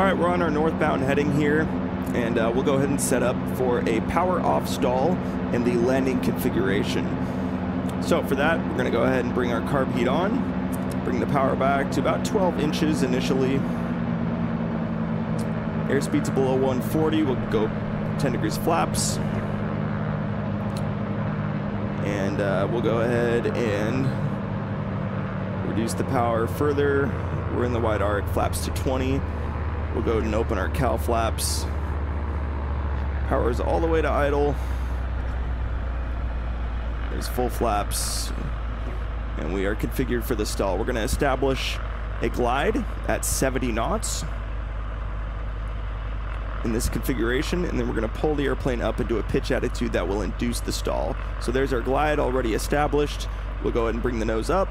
All right, we're on our northbound heading here, and uh, we'll go ahead and set up for a power off stall in the landing configuration. So for that, we're gonna go ahead and bring our carb heat on, bring the power back to about 12 inches initially. Airspeed's below 140, we'll go 10 degrees flaps. And uh, we'll go ahead and reduce the power further. We're in the wide arc, flaps to 20. We'll go ahead and open our cowl flaps. Power is all the way to idle. There's full flaps. And we are configured for the stall. We're going to establish a glide at 70 knots in this configuration, and then we're going to pull the airplane up into a pitch attitude that will induce the stall. So there's our glide already established. We'll go ahead and bring the nose up.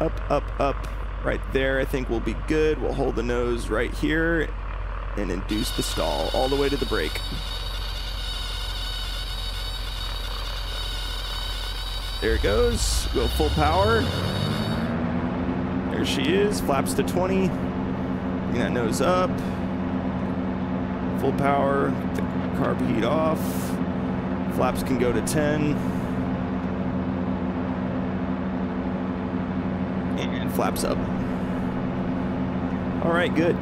Up, up, up. Right there, I think we'll be good. We'll hold the nose right here and induce the stall all the way to the break. There it goes. Go full power. There she is. Flaps to 20. Bring that nose up. Full power. The carb heat off. Flaps can go to 10. And flaps up. All right, good.